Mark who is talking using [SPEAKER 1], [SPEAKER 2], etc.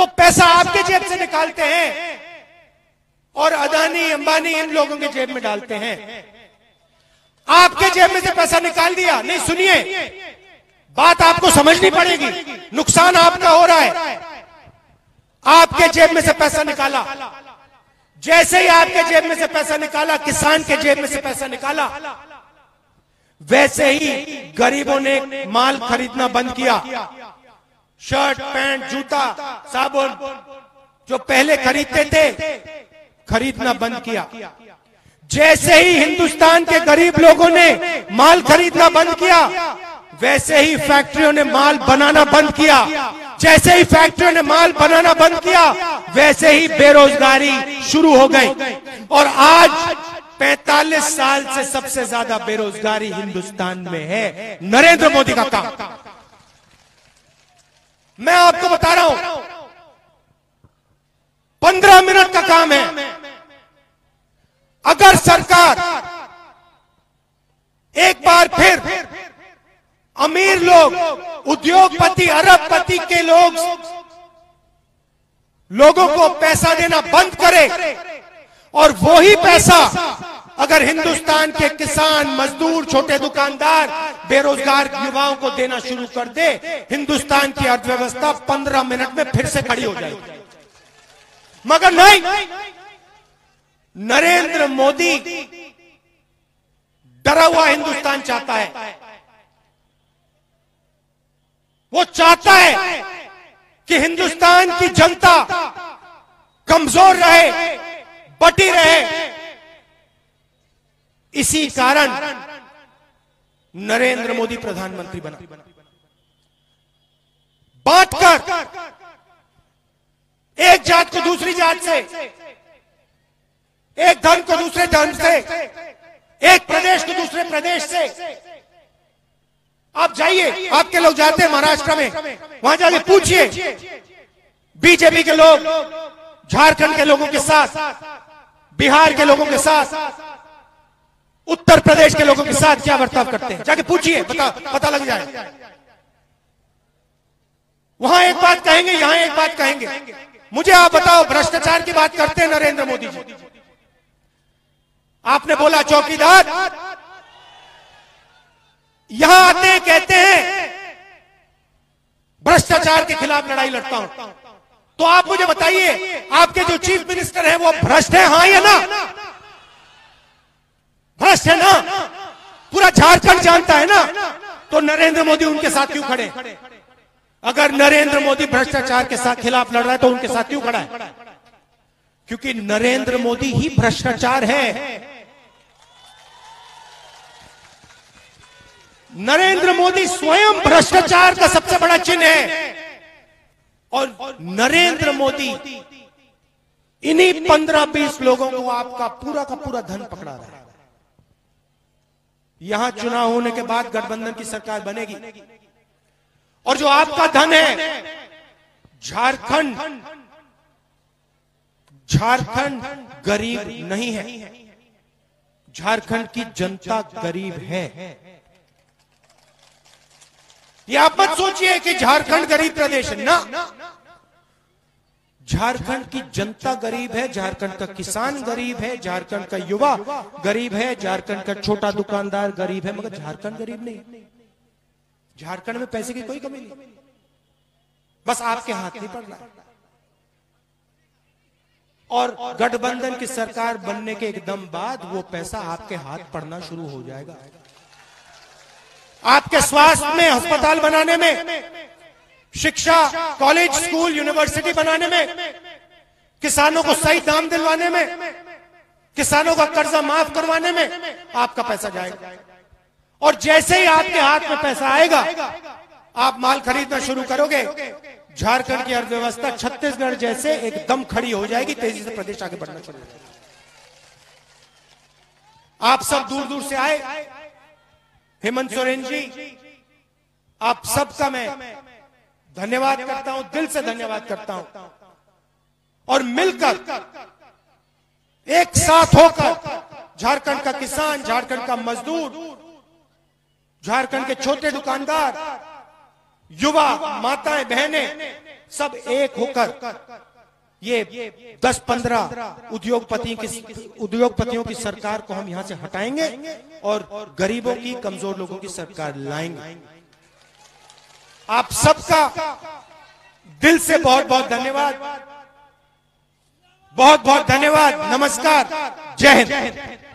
[SPEAKER 1] तो पैसा आपके जेब से निकालते हैं। और अदानी, अंबानी इन लोगों के जेब में डालते हैं। आपके जेब में से पैसा निकाल दिया। नहीं, सुनिए। बात आपको समझनी पड़ेगी। नुकसान आपका हो रहा है। आपके जेब में से पैसा निकाला। जैसे ही आपके जेब में से पैसा निकाला, किसान के जेब में से पैसा निकाला, वैसे ही गरीबों ने माल खरीदना बंद किया। शर्ट, पैंट, जूता, साबुन, जो पहले खरीदते थे, खरीदना बंद किया। जैसे ही हिंदुस्तान के गरीब लोगों ने माल खरीदना बंद किया, वैसे ही फैक्ट्रियों ने माल बनाना बंद किया। जैसे ही फैक्ट्रियों ने माल बनाना बंद किया, वैसे ही बेरोजगारी शुरू हो गई। और आज 45 साल से सबसे ज़्यादा बेरोजगारी हिंदुस्तान में है, नरेंद्र मोदी का काम। मैं आपको बता रहा हूँ, पंद्रह मिनट का काम है। अगर सरकार एक बार फिर अमीर लोग, उद्योगपति, अरबपति के लोग लोगों को पैसा देना बंद करे और वो ही पैसा अगर हिंदुस्तान के किसान, मजदूर, छोटे दुकानदार बेरोजगार युवाओं को देना शुरू कर दे, हिंदुस्तान की अर्थव्यवस्था पंद्रह मिनट में फिर से खड़ी हो जाएगी। मगर नहीं, नरेंद्र मोदी डरा हुआ हिंदुस्तान चाहता है। वो चाहता है कि हिंदुस्तान की जनता कमज़ोर रहे, बटी रहे इसी कारण नरेंद्र मोदी प्रधानमंत्री बना। बांटकर एक जात को दूसरी जात से, एक धर्म को दूसरे धर्म से, एक प्रदेश को दूसरे प्रदेश से। आप जाइए, आपके लोग जाते हैं महाराष्ट्र में। वहाँ जाके पूछिए। बीजेपी के लोग, झारखंड के लोगों के साथ, बिहार के लोगों के साथ उत्तर प्रदेश के लोगों के साथ क्या बर्ताव करते हैं? जाके पूछिए पता पता लग जाए। वहाँ एक बात कहेंगे, यहाँ एक बात कहेंगे। मुझे आप बताओ, भ्रष्टाचार की बात करते हैं नरेंद्र मोदी जी। आपने बोला, चौकीदार। यहाँ आते हैं, कहते हैं, भ्रष्टाचार के खिलाफ लड़ाई लड़ता हूँ। तो आप मुझे बताइए, आपके जो चीफ मिनिस्टर हैं, वो भ्रष्ट है हाँ या ना? है ना? पूरा झारखंड जानता है ना? तो नरेंद्र मोदी उनके साथ क्यों खड़े? अगर नरेंद्र मोदी भ्रष्टाचार के साथ खिलाफ लड़ रहा है तो उनके साथ क्यों खड़ा है? क्योंकि नरेंद्र मोदी ही भ्रष्टाचार है। नरेंद्र मोदी स्वयं भ्रष्टाचार का सबसे बड़ा चिन्ह है। और नरेंद्र मोदी इन्हीं पंद्रह बीस लोगों को आपका पूरा का पूरा धन पकड़ा रहा है। यहाँ चुनाव होने के बाद गठबंधन की सरकार बनेगी। और जो आपका धन है, झारखंड झारखंड गरीब नहीं है। झारखंड की जनता गरीब है। ये आप मत सोचिए कि झारखंड गरीब प्रदेश है, ना। झारखंड की जनता गरीब है, झारखंड का किसान गरीब है, झारखंड का युवा गरीब है, झारखंड का छोटा दुकानदार गरीब है, मगर झारखंड गरीब नहीं। झारखंड में पैसे की कोई कमी नहीं। बस आपके हाथ नहीं पड़ रहा और गठबंधन की सरकार बनने के एकदम बाद वो पैसा आपके हाथ पड़ना शुरू हो जाएगा। आपके स्वास्थ्य में, अस्पताल बनाने में शिक्षा कॉलेज, स्कूल, यूनिवर्सिटी बनाने में, किसानों को सही दाम दिलवाने में, किसानों का कर्जा माफ़ करवाने में आपका पैसा जाएगा। और जैसे ही आपके हाथ में पैसा आएगा, आप माल खरीदना शुरू करोगे। झारखंड की अर्थव्यवस्था छत्तीसगढ़ जैसे एकदम खड़ी हो जाएगी, तेज़ी से प्रदेश आगे बढ़ना शुरू आप सब दूर दूर से आए। हेमंत सोरेन जी, आप सबका मैं धन्यवाद करता हूँ, दिल से धन्यवाद करता हूँ। और मिलकर एक साथ होकर झारखंड का किसान, झारखंड का मजदूर, झारखंड के छोटे दुकानदार, युवा, माताएँ, बहनें, सब एक होकर ये 10-15 उद्योगपति की उद्योगपतियों की सरकार को हम यहाँ से हटाएँगे और गरीबों की, कमज़ोर लोगों की सरकार लाएँगे। आप सबका दिल से बहुत बहुत धन्यवाद। बहुत बहुत धन्यवाद। नमस्कार। जय हिंद।